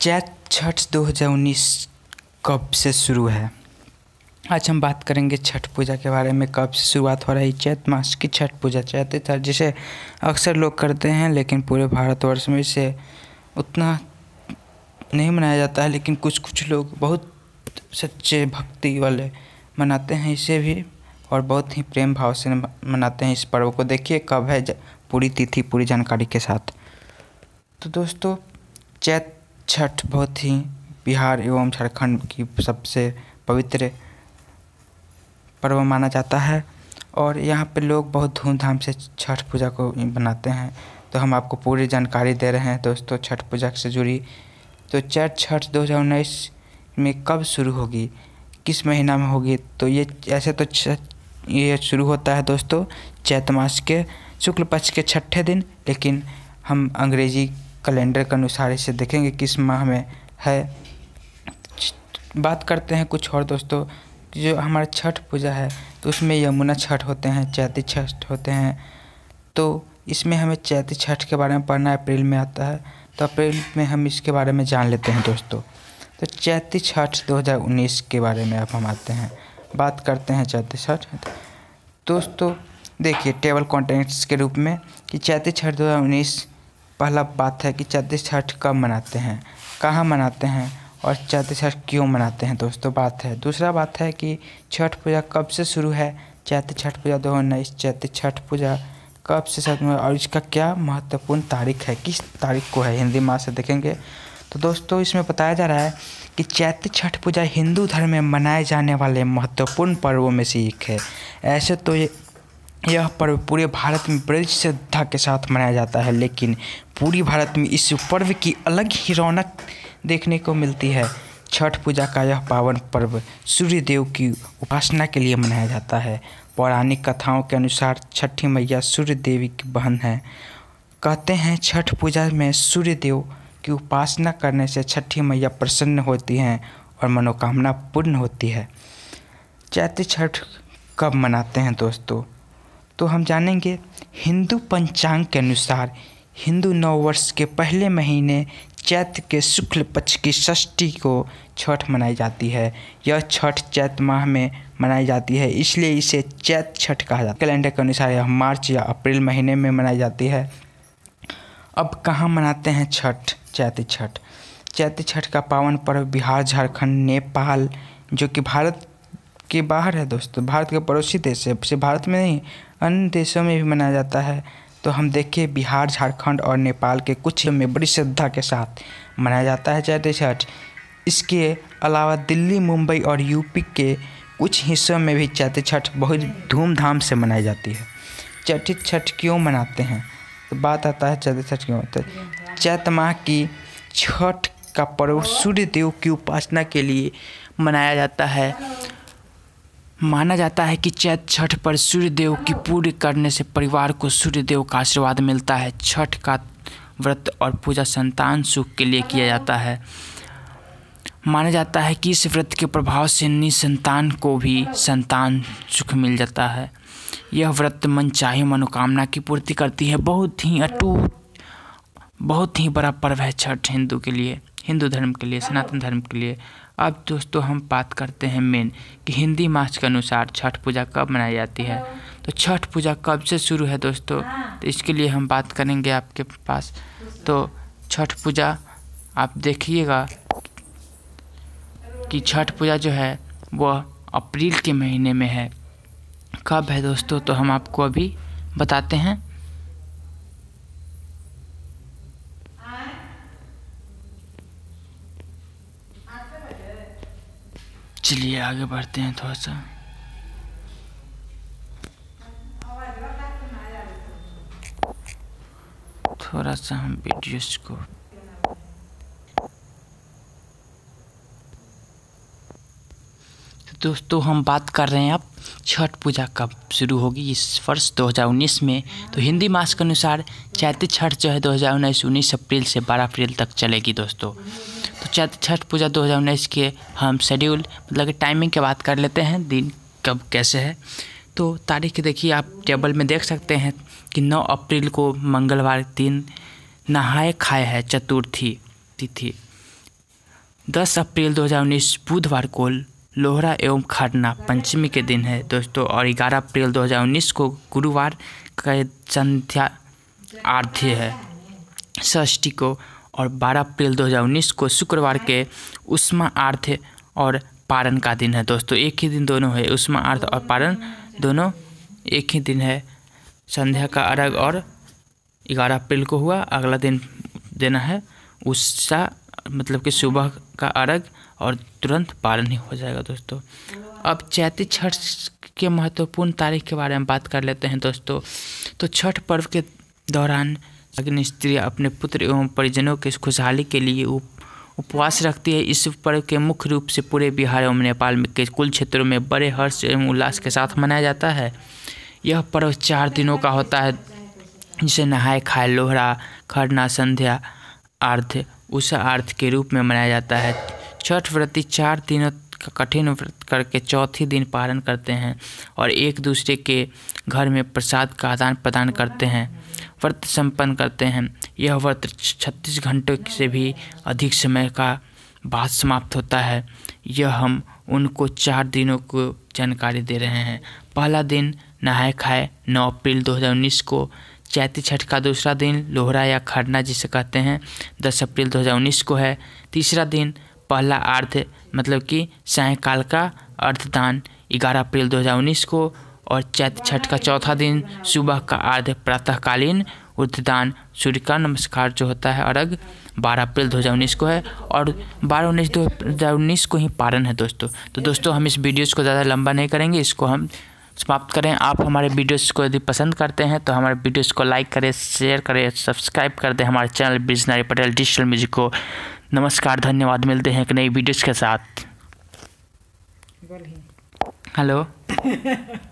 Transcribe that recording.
चैत छठ 2019 कब से शुरू है? आज हम बात करेंगे छठ पूजा के बारे में, कब से शुरुआत हो रही है। चैत मास की छठ पूजा, चैत छठ जिसे अक्सर लोग करते हैं, लेकिन पूरे भारतवर्ष में इसे उतना नहीं मनाया जाता है, लेकिन कुछ कुछ लोग बहुत सच्चे भक्ति वाले मनाते हैं इसे भी, और बहुत ही प्रेम भाव से मनाते हैं इस पर्व को। देखिए कब है पूरी तिथि, पूरी जानकारी के साथ। तो दोस्तों, चैत छठ बहुत ही बिहार एवं झारखंड की सबसे पवित्र पर्व माना जाता है और यहाँ पे लोग बहुत धूमधाम से छठ पूजा को बनाते हैं। तो हम आपको पूरी जानकारी दे रहे हैं दोस्तों छठ पूजा से जुड़ी। तो चैत छठ दो हज़ार उन्नीस में कब शुरू होगी? किस महीना में होगी? तो ये, ऐसे तो ये शुरू होता है दोस्तों चैत मास के शुक्ल पक्ष के छठे दिन, लेकिन हम अंग्रेज़ी कैलेंडर के अनुसार इसे देखेंगे, किस माह में है। बात करते हैं कुछ और दोस्तों, जो हमारा छठ पूजा है तो उसमें यमुना छठ होते हैं, चैती छठ होते हैं। तो इसमें हमें चैती छठ के बारे में पढ़ना अप्रैल में आता है तो अप्रैल में हम इसके बारे में जान लेते हैं दोस्तों। तो चैती छठ 2019 के बारे में अब हम आते हैं। बात करते हैं चैती छठ। दोस्तों, देखिए टेबल कॉन्टेंट्स के रूप में कि चैती छठ दो हज़ार उन्नीस पहला बात है कि चैती छठ कब मनाते हैं? कहाँ मनाते हैं? और चैती छठ क्यों मनाते हैं दोस्तों? बात है। दूसरा बात है कि छठ पूजा कब से शुरू है? चैती छठ पूजा दो हज़ार उन्नीस चैती छठ पूजा कब से शुरू हुआ और इसका क्या महत्वपूर्ण तारीख है? किस तारीख को है? हिंदी माह से देखेंगे। तो दोस्तों, इसमें बताया जा रहा है कि चैती छठ पूजा हिंदू धर्म में मनाए जाने वाले महत्वपूर्ण पर्वों में से एक है। ऐसे तो ये यह पर्व पूरे भारत में बड़ी श्रद्धा के साथ मनाया जाता है, लेकिन पूरी भारत में इस पर्व की अलग ही रौनक देखने को मिलती है। छठ पूजा का यह पावन पर्व सूर्य देव की उपासना के लिए मनाया जाता है। पौराणिक कथाओं के अनुसार छठी मैया सूर्य देवी की बहन है। कहते हैं, छठ पूजा में सूर्य देव की उपासना करने से छठी मैया प्रसन्न होती हैं और मनोकामना पूर्ण होती है। चैती छठ कब मनाते हैं दोस्तों? तो हम जानेंगे हिंदू पंचांग के अनुसार, हिंदू नववर्ष के पहले महीने चैत के शुक्ल पक्ष की षष्ठी को छठ मनाई जाती है। यह छठ चैत माह में मनाई जाती है, इसलिए इसे चैत छठ कहा जाता है। कैलेंडर के अनुसार यह मार्च या अप्रैल महीने में मनाई जाती है। अब कहाँ मनाते हैं छठ, चैत छठ? चैत छठ का पावन पर्व बिहार, झारखंड, नेपाल, जो कि भारत के बाहर है दोस्तों। भारत के पड़ोसी देश है, सिर्फ़ भारत में नहीं अन्य देशों में भी मनाया जाता है। तो हम देखिए, बिहार, झारखंड और नेपाल के कुछ में बड़ी श्रद्धा के साथ मनाया जाता है चैती छठ इसके अलावा दिल्ली, मुंबई और यूपी के कुछ हिस्सों में भी चैती छठ बहुत धूमधाम से मनाई जाती है। चैती छठ क्यों मनाते हैं? तो बात आता है चैती छठ क्यों होता चैत माह की छठ का पर्व सूर्य देव की उपासना के लिए मनाया जाता है। माना जाता है कि चैत छठ पर सूर्य देव की पूरी करने से परिवार को सूर्य देव का आशीर्वाद मिलता है। छठ का व्रत और पूजा संतान सुख के लिए किया जाता है। माना जाता है कि इस व्रत के प्रभाव से निसंतान को भी संतान सुख मिल जाता है। यह व्रत मन चाहे मनोकामना की पूर्ति करती है। बहुत ही अटूट, बहुत ही बड़ा पर्व है छठ हिंदू के लिए। हिंदू धर्म के लिए, सनातन धर्म के लिए। अब दोस्तों हम बात करते हैं मेन कि हिंदी मास के अनुसार छठ पूजा कब मनाई जाती है। तो छठ पूजा कब से शुरू है दोस्तों? तो इसके लिए हम बात करेंगे आपके पास। तो छठ पूजा, आप देखिएगा कि छठ पूजा जो है, वह अप्रैल के महीने में है। कब है दोस्तों? तो हम आपको अभी बताते हैं। चलिए आगे बढ़ते हैं थोड़ा सा। थोड़ा सा हम वीडियोस को दोस्तों, हम बात कर रहे हैं अब छठ पूजा कब शुरू होगी? इस वर्ष 2019 में। तो हिंदी मास के अनुसार चैती छठ जो है 2019 उन्नीस अप्रैल से 12 अप्रैल तक चलेगी दोस्तों। तो छठ पूजा 2019 के हम शेड्यूल मतलब कि टाइमिंग की बात कर लेते हैं, दिन कब कैसे है। तो तारीख देखिए, आप टेबल में देख सकते हैं कि 9 अप्रैल को मंगलवार दिन नहाए खाए है चतुर्थी तिथि। दस अप्रैल 2019 बुधवार को लोहरा एवं खरना पंचमी के दिन है। दोस्तों, और ग्यारह अप्रैल 2019 को गुरुवार का संध्या आरती है। षष्ठी को और 12 अप्रैल 2019 को शुक्रवार के उष्मा आर्थ और पारण का दिन है। दोस्तों, एक ही दिन दोनों है, उष्मा आर्थ और पारण दोनों एक ही दिन है। संध्या का अर्घ और ग्यारह अप्रैल को हुआ, अगला दिन देना है। उसका मतलब कि सुबह का अर्घ और तुरंत पारण ही हो जाएगा, दोस्तों। अब चैती छठ के महत्वपूर्ण तारीख के बारे में बात कर लेते हैं, दोस्तों। तो छठ पर्व के दौरान अग्नि स्त्री अपने पुत्र एवं परिजनों के खुशहाली के लिए उप उपवास रखती है। इस पर्व के मुख्य रूप से पूरे बिहार एवं नेपाल में के कुल क्षेत्रों में बड़े हर्ष एवं उल्लास के साथ मनाया जाता है। यह पर्व चार दिनों का होता है, जिसे नहाए खाए लोहरा, खरना, संध्या आर्थ उस आर्थ के रूप में मनाया जाता है। छठ व्रती चार दिनों कठिन व्रत करके चौथी दिन पारण करते हैं और एक दूसरे के घर में प्रसाद का आदान प्रदान करते हैं, व्रत संपन्न करते हैं। यह व्रत छत्तीस घंटों से भी अधिक समय का बाद समाप्त होता है। यह हम उनको चार दिनों को जानकारी दे रहे हैं। पहला दिन नहाए खाए, नौ अप्रैल 2019 को चैती छठ का दूसरा दिन लोहरा या खरना जिसे कहते हैं, दस अप्रैल 2019 को है। तीसरा दिन पहला अर्ध मतलब कि सायकाल का अर्धदान ग्यारह अप्रैल 2019 को, और चैत छठ का चौथा दिन, सुबह का अर्ध प्रातःकालीन उर्धदान सूर्य का नमस्कार जो होता है अर्घ, बारह अप्रैल 2019 को है, और बारह उन्नीस दो हज़ार उन्नीस को ही पारण है दोस्तों। तो दोस्तों, हम इस वीडियोज़ को ज़्यादा लंबा नहीं करेंगे, इसको हम समाप्त करें। आप हमारे वीडियोस को यदि पसंद करते हैं तो हमारे वीडियोस को लाइक करें, शेयर करें, सब्सक्राइब कर दें हमारे channel Bijnari Patel digital music को। नमस्कार धन्यवाद। मिलते हैं एक नई वीडियोज़ के साथ। हेलो।